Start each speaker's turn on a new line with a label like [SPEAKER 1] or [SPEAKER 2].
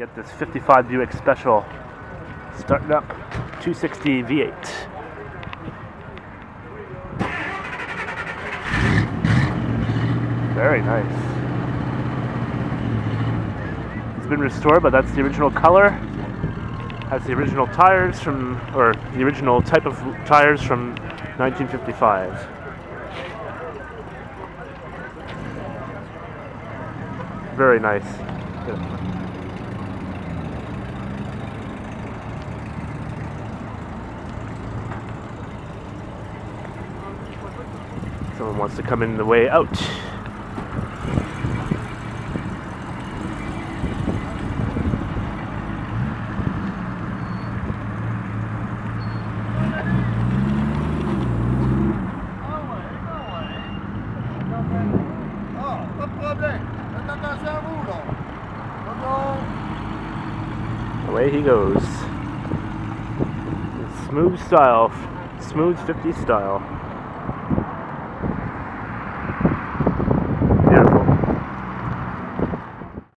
[SPEAKER 1] get this 55 Buick Special starting up 260 V8. Very nice. It's been restored, but that's the original color. Has the original tires from, or the original type of tires from 1955. Very nice. Someone wants to come in the way out. Away he goes. Smooth style. Smooth 50 style.